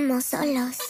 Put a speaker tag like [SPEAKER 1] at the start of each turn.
[SPEAKER 1] estamos solos.